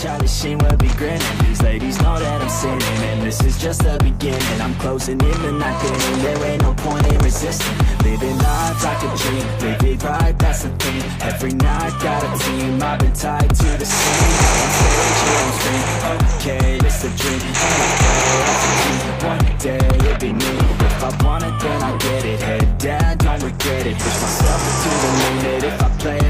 Charlie Sheen will be grinning. These ladies know that I'm sinning And this is just the beginning. I'm closing in the night inning There ain't no point in resisting. Living life like a dream Live it right, that's the thing. Every night, got a team I've been tied to the scene. On stage, here on screen. Okay, it's a dream. One day, it'll be me. If I want it, then I get it. Head down, don't regret it. Push myself to the limit. If I play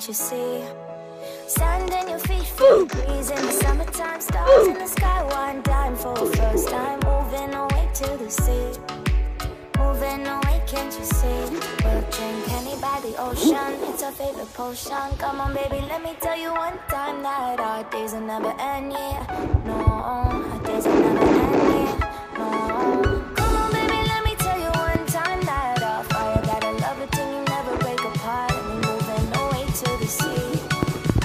can't you see? Sand in your feet, feel breeze in the summertime. Stars in the sky, one dime for the first time. Moving away to the sea. Moving away, can't you see? We'll drink honey by the ocean. It's our favorite potion. Come on, baby, let me tell you one time that our days will never end. Yeah, no, our days will never end.